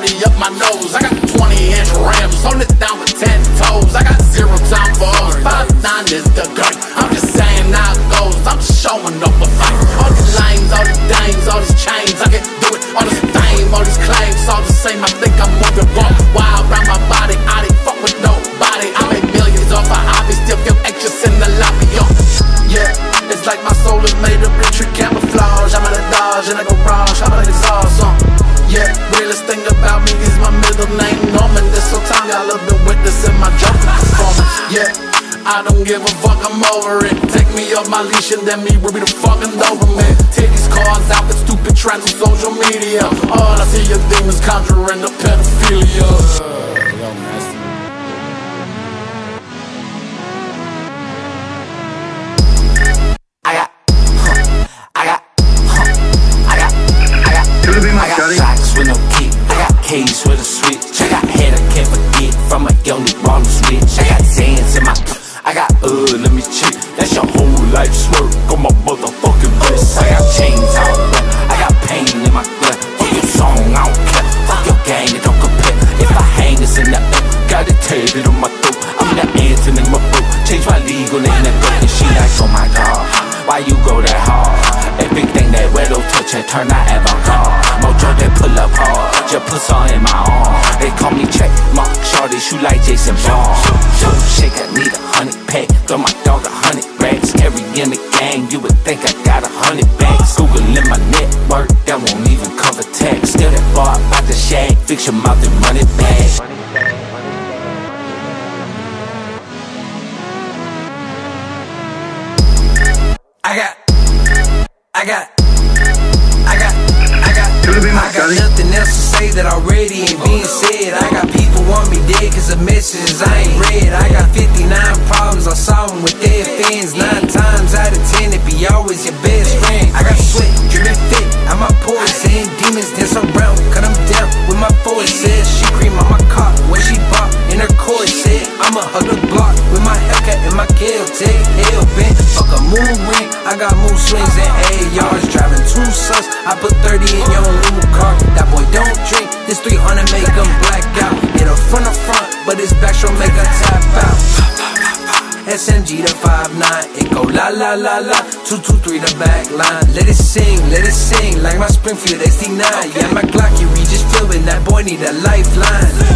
30 up my nose. I got 20 inch rims, hold it down with 10 toes. I got zero time for 5 9 is the gun. Give a fuck, I'm over it. Take me off my leash and then me will be the fucking Doberman. Titties, cars, outfits, stupid trends on social media. All I see are demons conjuring the pedophilia. I got, I got, I got, I got, I got socks with no kick. I got keys with a switch. I got head I can't forget from a young roller switch. I got sands in my, I got uh, let me check. That's your whole life's work on my motherfucking wrist. I got chains out, I got pain in my gut. Fuck your song, I don't care. Fuck your gang, it don't compare. If I hang this in the up, got it tatted on my throat. I'm the anthem in my boat. Change my legal name to go. And she like, oh my god, why you go that hard? Everything that wedo touch and turn out avant-garde. Mojo they pull up hard, put some in my arm. They call me check mark, shorty shoot like Jason Bond. So shake, I need a hundred pack, throw my dog a hundred racks. Every in the gang, you would think I got a hundred bags. Google in my network, that won't even cover tax. Still that bar about the shag, fix your mouth and run it back. I got, I got, I got, I got, I got nothing else to say that already ain't messages I ain't read. I got 59 problems, I solve them with dead fans. Nine times out of ten, it be always your best friend. I got sweat, dripping fit, I'm my poison. Demons dance around, cut them down with my forces. She cream on my cock when she bop in her corset. I'ma hug the block with my Hellcat and my kill take hell bent. Fuck a moon ring, I got moon swings and ARs. Driving two sons, I put 30 in your new car. That boy don't drink, this 300 make him blacked out. It'll front of but his back show make a tap out. SMG the 5-9, it go la la la la. 223 the back line. Let it sing, let it sing. Like my Springfield XD9 Yeah, my Glock, you read just it That boy need a lifeline